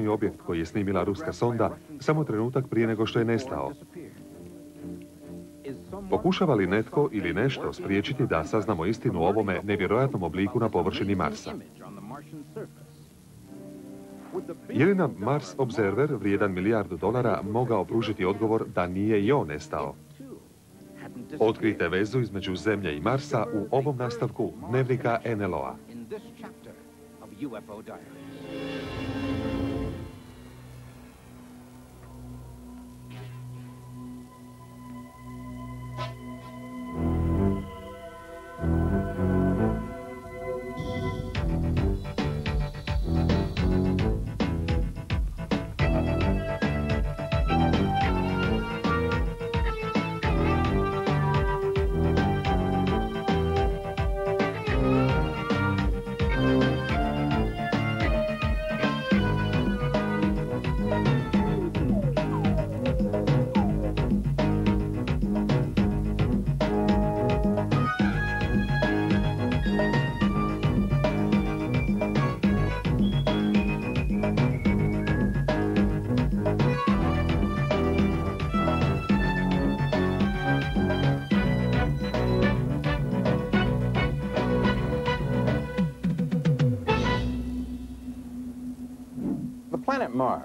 zračni objekt koji je snimila ruska sonda samo trenutak prije nego što je nestao. Pokušava li netko ili nešto spriječiti da saznamo istinu o ovome nevjerojatnom obliku na površini Marsa? Je li nam Mars Observer vrijedan milijardu dolara mogao pružiti odgovor da nije i on nestao? Otkrite vezu između Zemlje i Marsa u ovom nastavku Dnevnika NLO-a.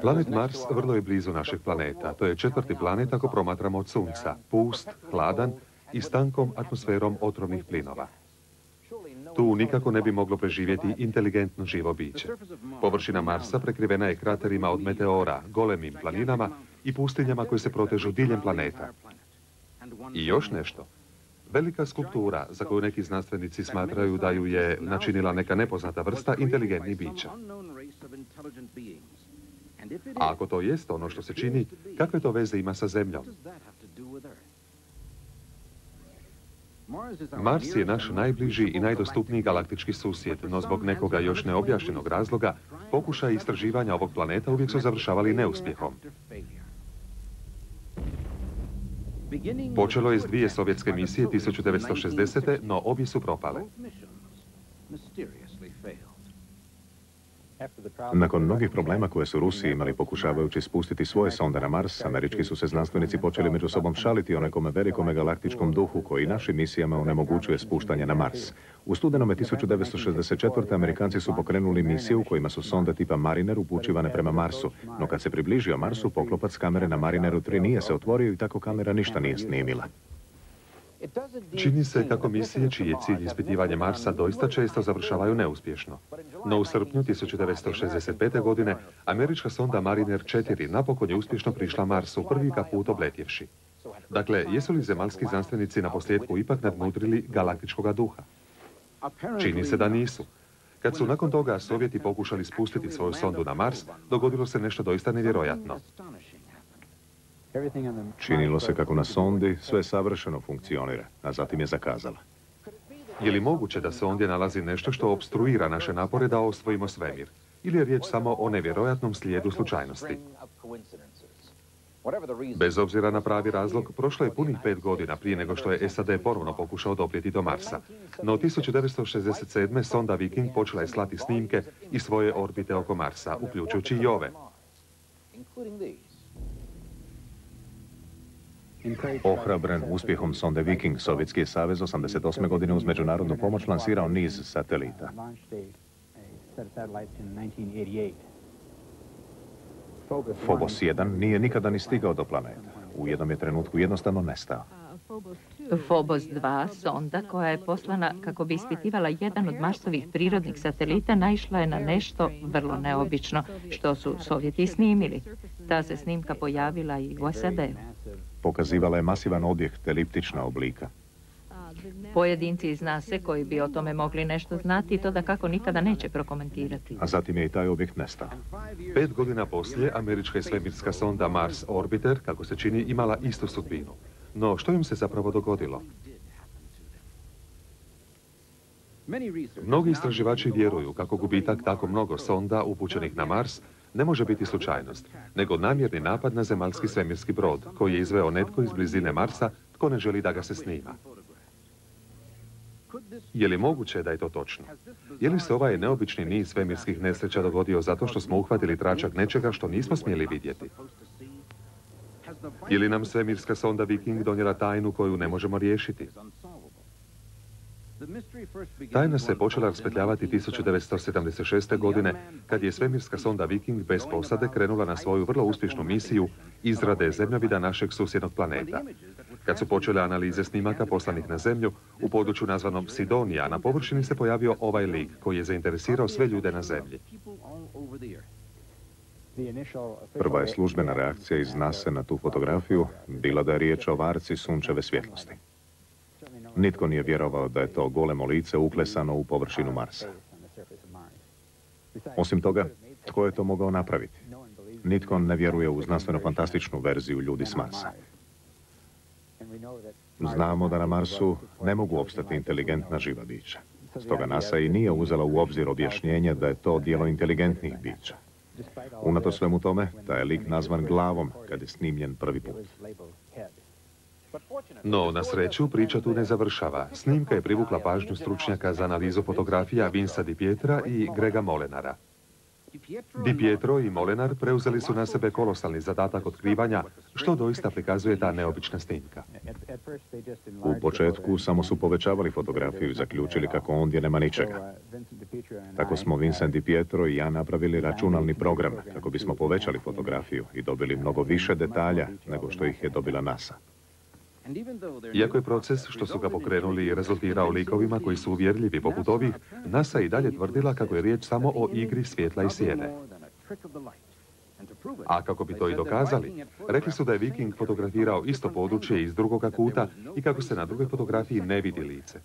Planet Mars vrlo je blizu našeg planeta. To je četvrti planet ako promatramo od Sunca. Pust, hladan i stankom atmosferom otrovnih plinova. Tu nikako ne bi moglo preživjeti inteligentno živo biće. Površina Marsa prekrivena je kraterima od meteora, golemim planinama i pustinjama koje se protežu diljem planeta. I još nešto. Velika skulptura, za koju neki znanstvenici smatraju da ju je načinila neka nepoznata vrsta inteligentnih bića. A ako to jest ono što se čini, kakve to veze ima sa Zemljom? Mars je naš najbliži i najdostupniji galaktički susjed, no zbog nekoga još neobjašnjenog razloga, pokušaj istraživanja ovog planeta uvijek su završavali neuspjehom. Počelo je s dvije sovjetske misije 1960. no obje su propale. Nakon mnogih problema koje su Rusi imali pokušavajući spustiti svoje sonde na Mars, američki su se znanstvenici počeli među sobom šaliti o nekome velikome galaktičkom duhu koji našim misijama onemogućuje spuštanje na Mars. U studenome 1964. Amerikanci su pokrenuli misije u kojima su sonde tipa Mariner upućivane prema Marsu, no kad se približio Marsu, poklopac kamere na Marineru 3 nije se otvorio i tako kamera ništa nije snimila. Čini se kako misije čiji je cilj ispitivanje Marsa doista često završavaju neuspješno. No u srpnju 1965. godine američka sonda Mariner 4 napokon je uspješno prišla Marsu prvi put obletjevši. Dakle, jesu li zemaljski znanstvenici na posljedku ipak nadmudrili galaktičkoga duha? Čini se da nisu. Kad su nakon toga Sovjeti pokušali spustiti svoju sondu na Mars, dogodilo se nešto doista nevjerojatno. Činilo se kako na sondi sve savršeno funkcionira, a zatim je zakazala. Je li moguće da se ondje nalazi nešto što obstruira naše napore da osvojimo svemir? Ili je riječ samo o nevjerojatnom slijedu slučajnosti? Bez obzira na pravi razlog, prošlo je punih pet godina prije nego što je SAD ponovno pokušao doprijeti do Marsa. No 1967. sonda Viking počela je slati snimke i svoje orbite oko Marsa, uključujući i ove. Ohrabren uspjehom sonde Viking, Sovjetski savez 88. godine uz međunarodnu pomoć lansirao niz satelita. Phobos 1 nije nikada ni stigao do planeta. U jednom je trenutku jednostavno nestao. Phobos 2, sonda koja je poslana kako bi ispitivala jedan od Marsovih prirodnih satelita, naišla je na nešto vrlo neobično, što su Sovjeti snimili. Ta se snimka pojavila i u SAD-u. Pokazivala je masivan objekt eliptična oblika. Pojedinci iz se koji bi o tome mogli nešto znati, to da kako nikada neće prokomentirati. A zatim je i taj objekt nestao. Pet godina poslije, američka svemirska sonda Mars Orbiter, kako se čini, imala istu sudbinu. No, što im se zapravo dogodilo? Mnogi istraživači vjeruju kako gubitak tako mnogo sonda upućenih na Mars ne može biti slučajnost, nego namjerni napad na zemaljski svemirski brod, koji je izveo netko iz blizine Marsa, tko ne želi da ga se snima. Je li moguće da je to točno? Je li se ovaj neobični niz svemirskih nesreća dogodio zato što smo uhvatili tračak nečega što nismo smjeli vidjeti? Je li nam svemirska sonda Viking donijela tajnu koju ne možemo riješiti? Tajna se počela raspetljavati 1976. godine, kad je svemirska sonda Viking bez posade krenula na svoju vrlo uspješnu misiju izrade zemljovida našeg susjednog planeta. Kad su počele analize snimaka poslanih na zemlju, u području nazvanom Sidonija, na površini se pojavio ovaj lik koji je zainteresirao sve ljude na zemlji. Prva je službena reakcija iz NASA na tu fotografiju bila da je riječ o varci sunčeve svjetlosti. Nitko nije vjerovao da je to golemo lice uklesano u površinu Marsa. Osim toga, tko je to mogao napraviti? Nitko ne vjeruje u znanstveno-fantastičnu verziju ljudi s Marsa. Znamo da na Marsu ne mogu opstati inteligentna živa bića. Stoga NASA i nije uzela u obzir objašnjenje da je to dijelo inteligentnih bića. Unato svemu tome, taj je lik nazvan glavom kad je snimljen prvi put. No, na sreću, priča tu ne završava. Snimka je privukla pažnju stručnjaka za analizu fotografija Vinsa Di Pietra i Grega Molenara. Di Pietro i Molenar preuzeli su na sebe kolosalni zadatak otkrivanja, što doista prikazuje ta neobična snimka. U početku samo su povećavali fotografiju i zaključili kako ondje nema ničega. Tako smo Vincent Di Pietro i ja napravili računalni program kako bismo povećali fotografiju i dobili mnogo više detalja nego što ih je dobila NASA. Iako je proces što su ga pokrenuli rezultirao likovima koji su uvjerljivi poput ovih, NASA i dalje tvrdila kako je riječ samo o igri svjetla i sjene. A kako bi to i dokazali, rekli su da je Viking fotografirao isto područje iz drugoga kuta i kako se na drugoj fotografiji ne vidi lice.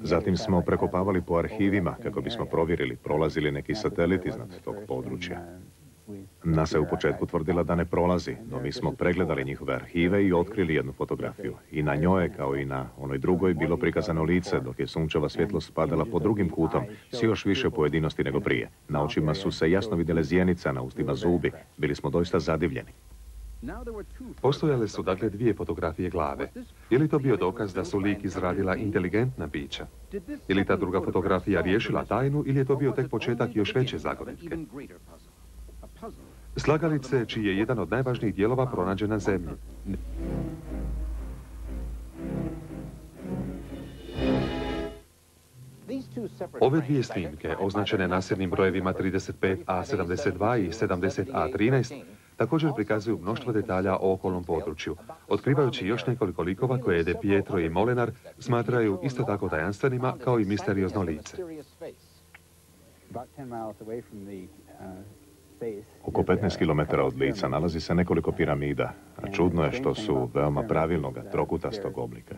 Zatim smo prekopavali po arhivima kako bismo provjerili prolazili neki satelit iznad tog područja. NASA je u početku tvrdila da ne prolazi, no mi smo pregledali njihove arhive i otkrili jednu fotografiju. I na njoj, kao i na onoj drugoj, bilo prikazano lice, dok je sunčeva svjetlost spadala pod drugim kutom, s još više pojedinosti nego prije. Na očima su se jasno vidjele zjenica, na ustima zubi. Bili smo doista zadivljeni. Postojale su dakle dvije fotografije glave. Je li to bio dokaz da su lik izradila inteligentna bića? Je li ta druga fotografija riješila tajnu ili je to bio tek početak još veće zagonetke? Slagalice, čiji je jedan od najvažnijih dijelova pronađen na zemlji. Ove dvije snimke, označene nasljednim brojevima 35A72 i 70A13, također prikazuju mnoštvo detalja o okolnom području, otkrivajući još nekoliko likova koje De Pietro i Molenar smatraju isto tako tajanstvenima kao i misteriozno lice. Oko 15 km od lica nalazi se nekoliko piramida, a čudno je što su veoma pravilnog trokutastog oblika.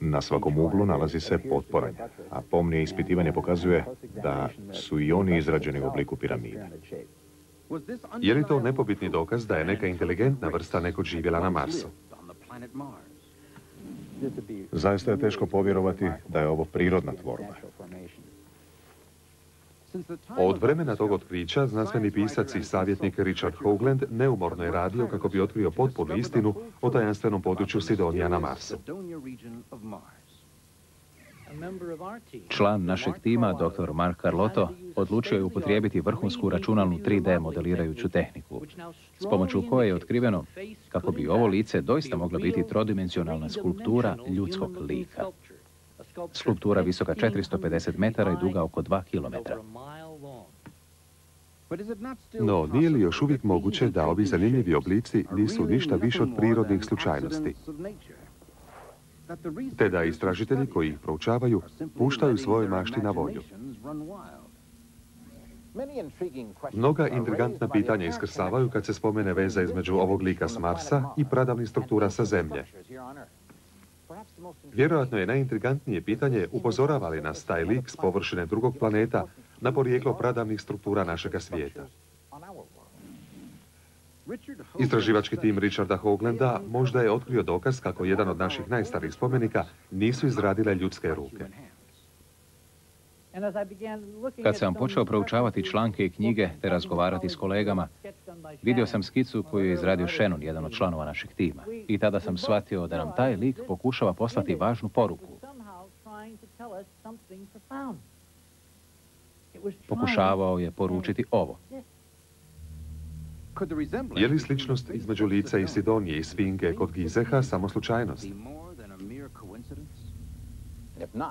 Na svakom uglu nalazi se potporanj, a pomnije ispitivanje pokazuje da su i oni izrađeni u obliku piramida. Je li to nepobitni dokaz da je neka inteligentna vrsta nekog živjela na Marsu? Zaista je teško povjerovati da je ovo prirodna tvorba. Od vremena tog otkrića znanstveni pisac i savjetnik Richard Hoagland neumorno je radio kako bi otkrio potpunu istinu o tajanstvenom području Sidonija na Marsu. Član našeg tima, dr. Mark Carlotto, odlučio je upotrijebiti vrhunsku računalnu 3D modelirajuću tehniku, s pomoću koje je otkriveno kako bi ovo lice doista mogla biti trodimenzionalna skulptura ljudskog lika. Skulptura visoka 450 metara i duga oko 2 kilometra. No, nije li još uvijek moguće da ovi zanimljivi oblici nisu ništa više od prirodnih slučajnosti? Te da istražitelji koji ih proučavaju puštaju svoje mašti na volju. Mnoga intrigantna pitanja iskrsavaju kad se spomene veza između ovog lika s Marsa i pradavnih struktura sa Zemlje. Vjerojatno je najintrigantnije pitanje upozorava li nas taj lik s površine drugog planeta na porijeklo pradavnih struktura našega svijeta. Istraživački tim Richarda Hoaglanda možda je otkrio dokaz kako jedan od naših najstarijih spomenika nisu izradile ljudske ruke. Kad sam počeo proučavati članke i knjige te razgovarati s kolegama, vidio sam skicu koju je izradio Shannon, jedan od članova našeg tima. I tada sam shvatio da nam taj lik pokušava poslati važnu poruku. Pokušavao je poručiti ovo. Je li sličnost između lica i Sidonije i Sfinge kod Gizeha samo slučajnost?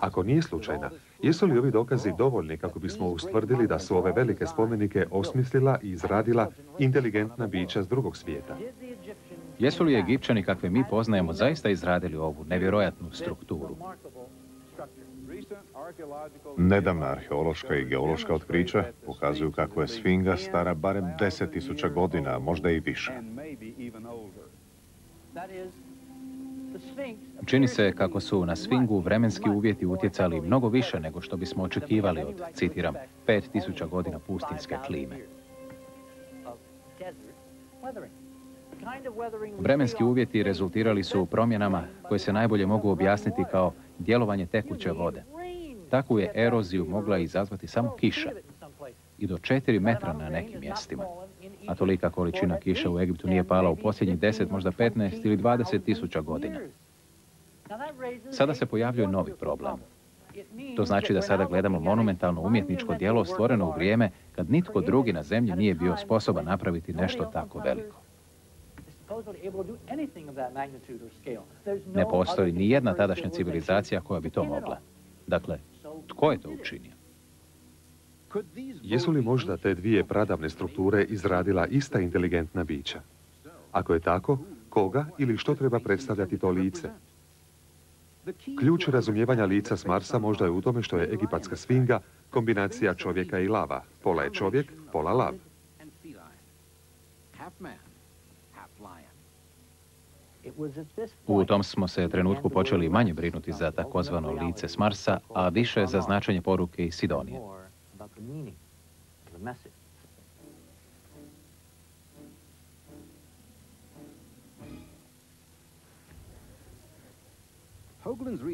Ako nije slučajna, jesu li ovi dokazi dovoljni kako bismo ustvrdili da su ove velike spomenike osmislila i izradila inteligentna bića s drugog svijeta? Jesu li Egipćani kakve mi poznajemo zaista izradili ovu nevjerojatnu strukturu? Nedavna arheološka i geološka otkrića pokazuju kako je Sfinga stara barem 10.000 godina, možda i više. Čini se kako su na Sfingu vremenski uvjeti utjecali mnogo više nego što bismo očekivali od, citiram, 5000 godina pustinske klime. Vremenski uvjeti rezultirali su promjenama koje se najbolje mogu objasniti kao djelovanje tekuće vode. Takvu je eroziju mogla izazvati samo kiša i do 4 metra na nekim mjestima. A tolika količina kiša u Egiptu nije pala u posljednjih 10, možda 15 ili 20 tisuća godina. Sada se pojavljuje novi problem. To znači da sada gledamo monumentalno umjetničko djelo stvoreno u vrijeme kad nitko drugi na zemlji nije bio sposoban napraviti nešto tako veliko. Ne postoji ni jedna tadašnja civilizacija koja bi to mogla. Dakle, tko je to učinio? Jesu li možda te dvije pradavne strukture izradila ista inteligentna bića? Ako je tako, koga ili što treba predstavljati to lice? Ključ razumijevanja lica s Marsa možda je u tome što je egipatska sfinga kombinacija čovjeka i lava. Pola je čovjek, pola lav. U tom smo se trenutku počeli manje brinuti za takozvano lice s Marsa, a više za značenje poruke iz Sidonije.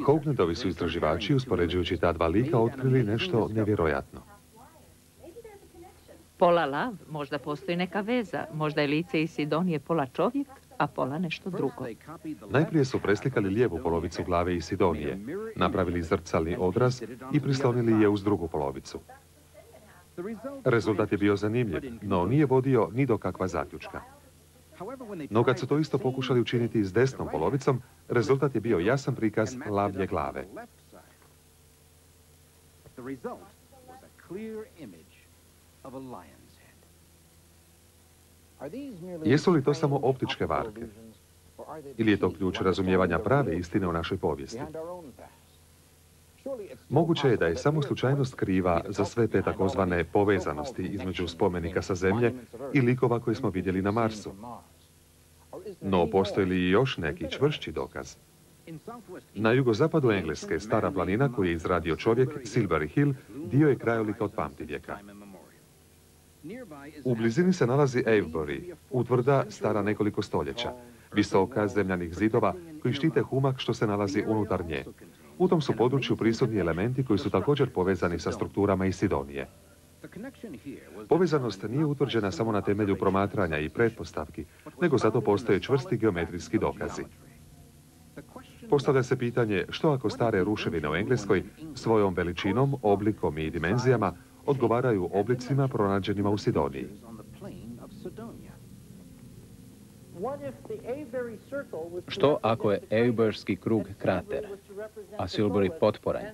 Hoaglandovi su istraživači, uspoređujući ta dva lika, otkrili nešto nevjerojatno. Pola lav, možda postoji neka veza, možda je lice iz Sidonije pola čovjek, a pola nešto drugo. Najprije su preslikali lijevu polovicu glave iz Sidonije, napravili zrcalni odraz i prislonili je uz drugu polovicu. Rezultat je bio zanimljiv, no nije vodio ni do kakva zaključka. No kad su to isto pokušali učiniti s desnom polovicom, rezultat je bio jasan prikaz lavlje glave. Jesu li to samo optičke varke? Ili je to ključ razumijevanja prave istine o našoj povijesti? Moguće je da je samo slučajnost kriva za sve te takozvane povezanosti između spomenika sa zemlje i likova koje smo vidjeli na Marsu. No, postoji li još neki čvršći dokaz? Na jugozapadu Engleske stara planina koju je izradio čovjek, Silbury Hill, dio je krajolika od pamtivijeka. U blizini se nalazi Avebury, utvrda stara nekoliko stoljeća, visoka zemljanih zidova koji štite humak što se nalazi unutar nje. U tom su području prisutni elementi koji su također povezani sa strukturama iz Sidonije. Povezanost nije utvrđena samo na temelju promatranja i pretpostavki, nego zato postoje čvrsti geometrijski dokazi. Postavlja se pitanje što ako stare ruševine u Engleskoj svojom veličinom, oblikom i dimenzijama odgovaraju oblicima pronađenima u Sidoniji. Što ako je Aveburyski krug krater, a Silbury potporan,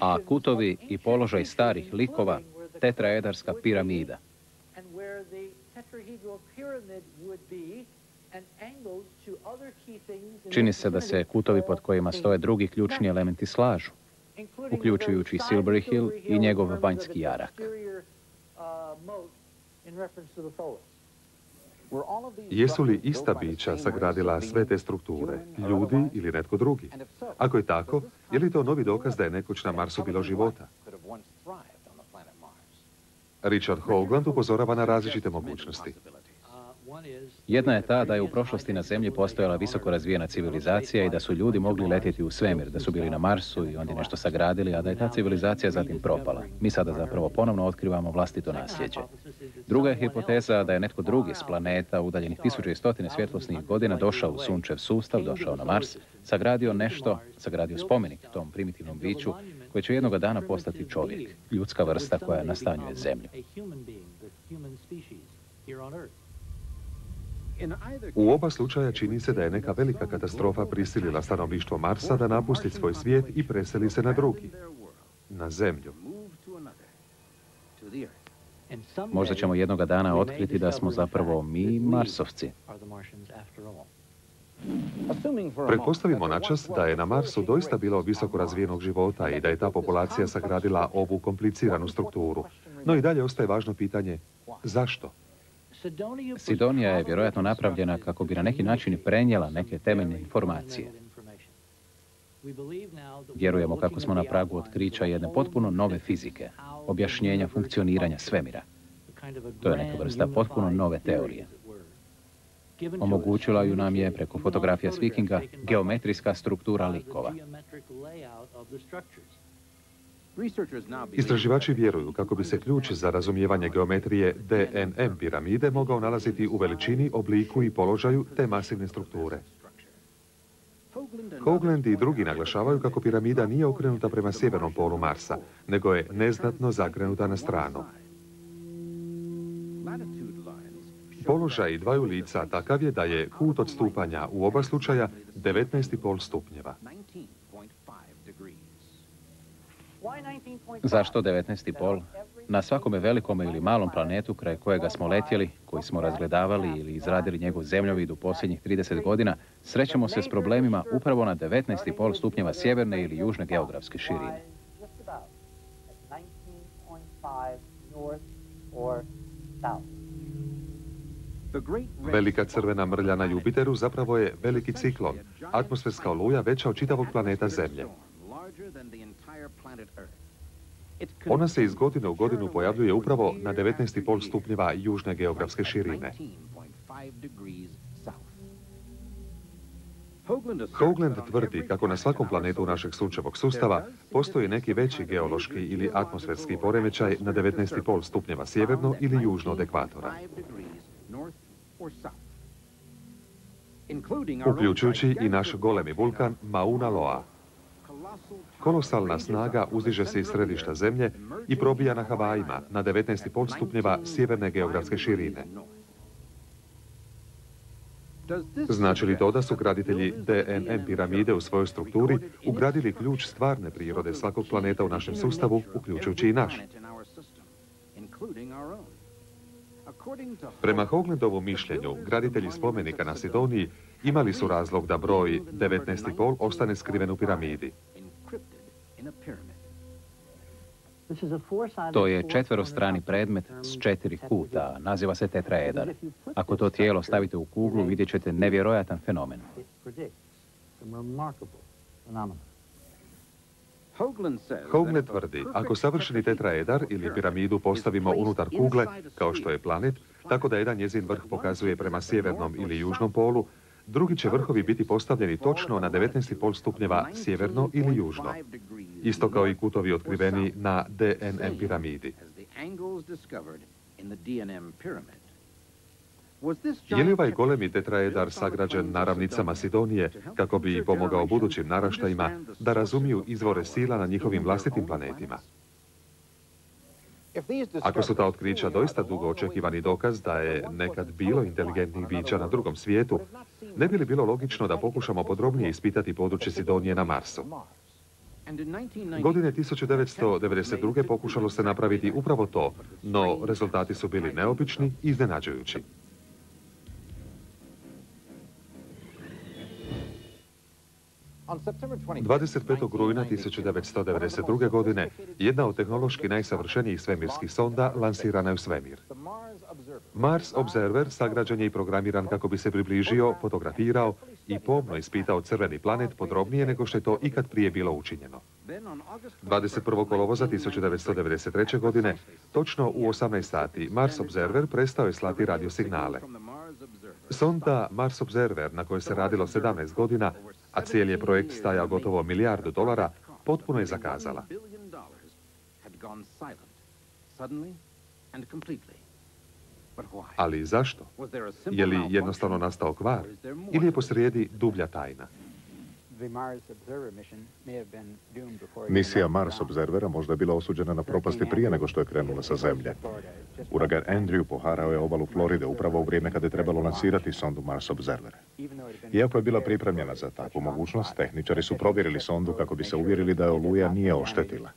a kutovi i položaj starih likova tetraedarska piramida? Čini se da se kutovi pod kojima stoje drugi ključni elementi slažu, uključujući Silbury Hill i njegov vanjski jarak. Jesu li ista bića sagradila sve te strukture, ljudi ili netko drugi? Ako je tako, je li to novi dokaz da je nekoć na Marsu bilo života? Richard Hoagland upozorava na različite mogućnosti. Jedna je ta da je u prošlosti na Zemlji postojala visoko razvijena civilizacija i da su ljudi mogli letjeti u svemir, da su bili na Marsu i onda nešto sagradili, a da je ta civilizacija zatim propala. Mi sada zapravo ponovno otkrivamo vlastito nasljeđe. Druga je hipoteza da je netko drugi s planeta udaljenih tisuće i stotine svjetlosnih godina došao u sunčev sustav, došao na Mars, sagradio nešto, sagradio spomenik tom primitivnom biću koji će jednoga dana postati čovjek, ljudska vrsta koja nastanjuje zemlju. U oba slučaja čini se da je neka velika katastrofa prisilila stanovništvo Marsa da napusti svoj svijet i preseli se na drugi, na zemlju. Možda ćemo jednoga dana otkriti da smo zapravo mi Marsovci. Pretpostavimo načas da je na Marsu doista bilo visoko razvijenog života i da je ta populacija sagradila ovu kompliciranu strukturu. No i dalje ostaje važno pitanje zašto? Sidonija je vjerojatno napravljena kako bi na neki način prenijela neke temeljne informacije. Vjerujemo kako smo na pragu otkrića jedne potpuno nove fizike, objašnjenja funkcioniranja svemira. To je neka vrsta potpuno nove teorije. Omogućila ju nam je preko fotografija s vikinga geometrijska struktura likova. Istraživači vjeruju kako bi se ključ za razumijevanje geometrije DNM piramide mogao nalaziti u veličini, obliku i položaju te masivne strukture. Hoagland i drugi naglašavaju kako piramida nije okrenuta prema sjevernom polu Marsa, nego je neznatno zakrenuta na stranu. Položaj dvaju lica takav je da je kut odstupanja u oba slučaja 19,5 stupnjeva. Zašto 19,5? Na svakome velikome ili malom planetu kraj kojega smo letjeli, koji smo razgledavali ili izradili njegov zemljovid u posljednjih 30 godina, srećemo se s problemima upravo na 19,5 stupnjeva sjeverne ili južne geografske širine. Velika crvena mrlja na Jupiteru zapravo je veliki ciklon, atmosferska oluja veća od čitavog planeta Zemlje. Ona se iz godine u godinu pojavljuje upravo na 19,5 stupnjeva južne geografske širine. Hoagland tvrdi kako na svakom planetu našeg sunčevog sustava postoji neki veći geološki ili atmosferski poremećaj na 19,5 stupnjeva sjeverno ili južno od ekvatora. Uključujući i naš golemi vulkan Mauna Loa. Kolosalna snaga uzdiže se iz središta zemlje i probija na Havajima na 19,5 stupnjeva sjeverne geografske širine. Znači li to da su graditelji DNM piramide u svojoj strukturi ugradili ključ stvarne prirode svakog planeta u našem sustavu, uključujući i naš? Prema Hoglandovom mišljenju, graditelji spomenika na Sidoniji imali su razlog da broj 19,5 ostane skriven u piramidi. To je četverostrani predmet s četiri kuta, naziva se tetraedar. Ako to tijelo stavite u kuglu, vidjet ćete nevjerojatan fenomen. Hoagland tvrdi, ako savršeni tetraedar ili piramidu postavimo unutar kugle, kao što je planet, tako da jedan njezin vrh pokazuje prema sjevernom ili južnom polu, drugi će vrhovi biti postavljeni točno na 19,5 stupnjeva sjeverno ili južno. Isto kao i kutovi otkriveni na DNM piramidi. Je li ovaj golemi tetraedar sagrađen na ravnicama Sidonije kako bi pomogao budućim naraštajima da razumiju izvore sila na njihovim vlastitim planetima? Ako su ta otkrića doista dugo očekivani dokaz da je nekad bilo inteligentnih bića na drugom svijetu, ne bi li bilo logično da pokušamo podrobnije ispitati područje Sidonije na Marsu? Godine 1992. pokušalo se napraviti upravo to, no rezultati su bili neobični i iznenađujući. 25. rujna 1992. godine jedna od tehnološki najsavršenijih svemirskih sonda lansirana je u svemir. Mars Observer sagrađen je i programiran kako bi se približio, fotografirao i pomno ispitao crveni planet podrobnije nego što je to ikad prije bilo učinjeno. 21. kolovoza 1993. godine, točno u 18 sati, Mars Observer prestao je slati radiosignale. Sonda Mars Observer, na kojoj se radilo 17 godina, a cijeli je projekt stajao gotovo milijardu dolara, potpuno je zakazala. Ali zašto? Je li jednostavno nastao kvar? Ili je posrijedi dublja tajna? Misija Mars Observera možda je bila osuđena na propasti prije nego što je krenula sa zemlje. Uragan Andrew poharao je obalu Floride upravo u vrijeme kada je trebalo lansirati sondu Mars Observer. Iako je bila pripremljena za takvu mogućnost, tehničari su provjerili sondu kako bi se uvjerili da je oluja nije oštetila.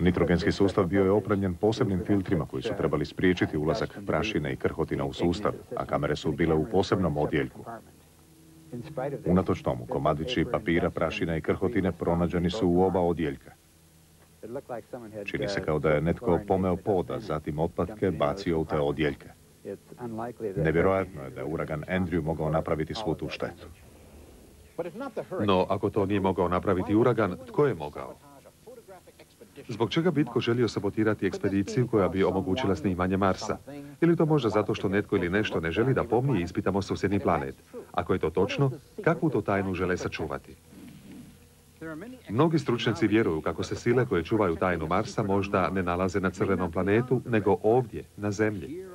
Nitrogenski sustav bio je opremljen posebnim filtrima koji su trebali spriječiti ulazak prašine i krhotina u sustav, a kamere su bile u posebnom odjeljku. Unatoč tomu, komadići papira, prašina i krhotine pronađeni su u oba odjeljka. Čini se kao da je netko pomeo poda, zatim otpadke bacio u te odjeljke. Nevjerojatno je da je uragan Andrew mogao napraviti svu tu štetu. No, ako to nije mogao napraviti uragan, tko je mogao? Zbog čega bitko želio sabotirati ekspediciju koja bi omogućila snimanje Marsa? Ili to možda zato što netko ili nešto ne želi da pomnije ispitamo susjedni planet? Ako je to točno, kakvu to tajnu žele sačuvati? Mnogi stručnjaci vjeruju kako se sile koje čuvaju tajnu Marsa možda ne nalaze na crvenom planetu, nego ovdje, na Zemlji.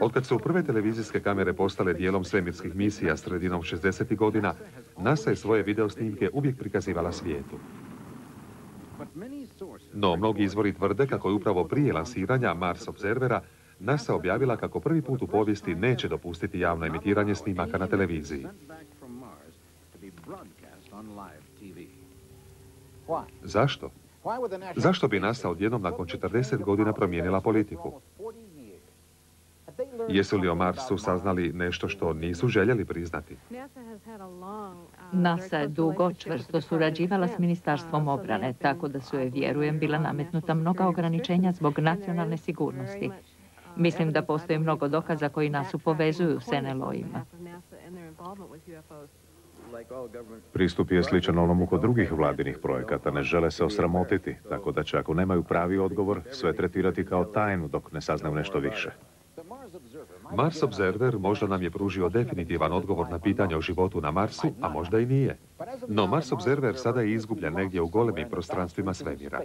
Otkad su prve televizijske kamere postale dijelom svemirskih misija sredinom 60. godina, NASA je svoje video snimke uvijek prikazivala svijetu. No, mnogi izvori tvrde kako je upravo prije lansiranja Mars Observera NASA objavila kako prvi put u povijesti neće dopustiti javno emitiranje snimaka na televiziji. Zašto? Zašto bi NASA odjednom nakon 40 godina promijenila politiku? Jesu li o Marsu saznali nešto što nisu željeli priznati? NASA je dugo čvrsto surađivala s Ministarstvom obrane, tako da su je, vjerujem, bila nametnuta mnoga ograničenja zbog nacionalne sigurnosti. Mislim da postoji mnogo dokaza koji nas upovezuju s NLO-ima. Pristup je sličan onomu kod drugih vladinih projekata. Ne žele se osramotiti, tako da će ako nemaju pravi odgovor, sve tretirati kao tajnu dok ne saznaju nešto više. Mars Observer možda nam je pružio definitivan odgovor na pitanje o životu na Marsu, a možda i nije. No Mars Observer sada je izgubljen negdje u golemim prostranstvima svemira.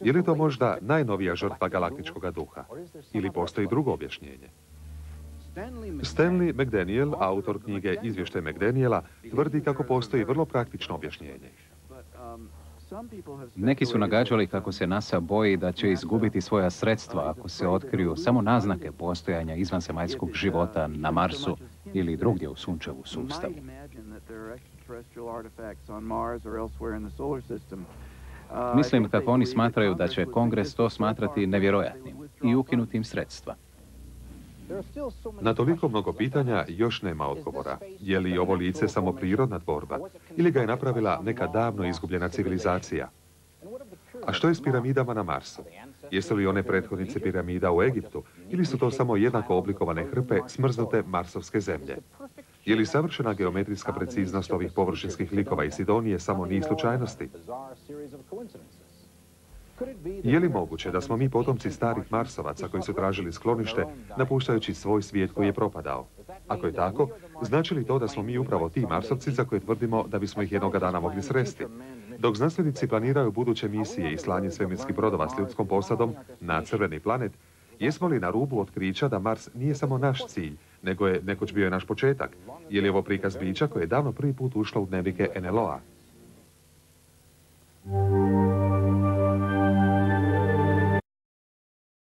Je li to možda najnovija žrtva galaktičkog duha? Ili postoji drugo objašnjenje? Stanley McDaniel, autor knjige Izvještaj McDaniela, tvrdi kako postoji vrlo praktično objašnjenje. Neki su nagađali kako se NASA boji da će izgubiti svoja sredstva ako se otkriju samo naznake postojanja izvansemaljskog života na Marsu ili drugdje u sunčevu sustavu. Mislim kako oni smatraju da će Kongres to smatrati nevjerojatnim i ukinutim sredstva. Na toliko mnogo pitanja još nema odgovora. Je li ovo lice samo prirodna tvorba ili ga je napravila neka davno izgubljena civilizacija? A što je s piramidama na Marsu? Jesu li one prethodnice piramida u Egiptu ili su to samo jednako oblikovane hrpe smrznute marsovske zemlje? Je li savršena geometrijska preciznost ovih površinskih likova i Sidonije samo niz slučajnosti? Je li moguće da smo mi potomci starih Marsovaca koji su tražili sklonište, napuštajući svoj svijet koji je propadao? Ako je tako, znači li to da smo mi upravo ti Marsovci za koje tvrdimo da bismo ih jednoga dana mogli sresti? Dok znanstvenici planiraju buduće misije i slanje svemirskih brodova s ljudskom posadom na crveni planet, jesmo li na rubu otkrića da Mars nije samo naš cilj, nego je nekoć bio je naš početak? Je li ovo prikaz bića koje je davno prvi put ušlo u dnevike NLO-a?